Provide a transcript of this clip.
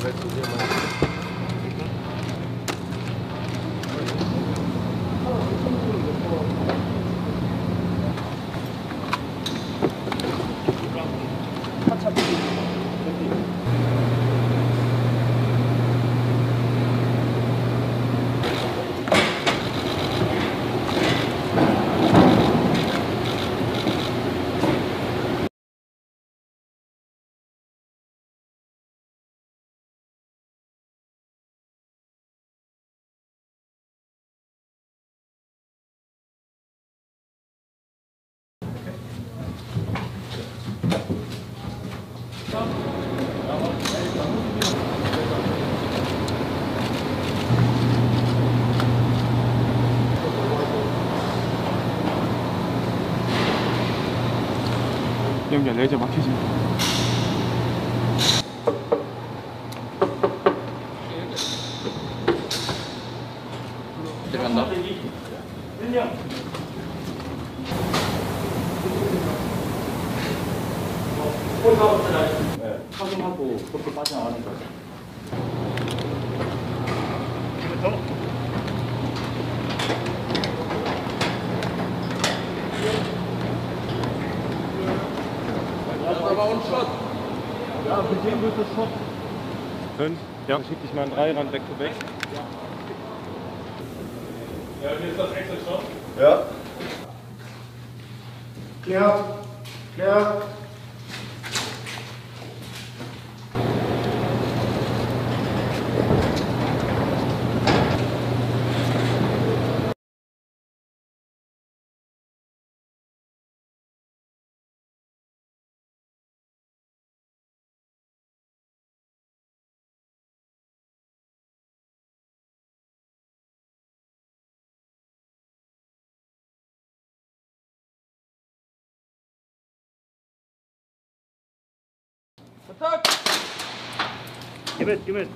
показать, где мы. 여기 레이저 막히지. 들어간다. 확인 하고 그렇게 빠져나가는 거죠. Fünf. Ja. Dann schick dich mal einen Dreirand back to back. Ja. Klär. Klär. Give Tak. Kimet kimet.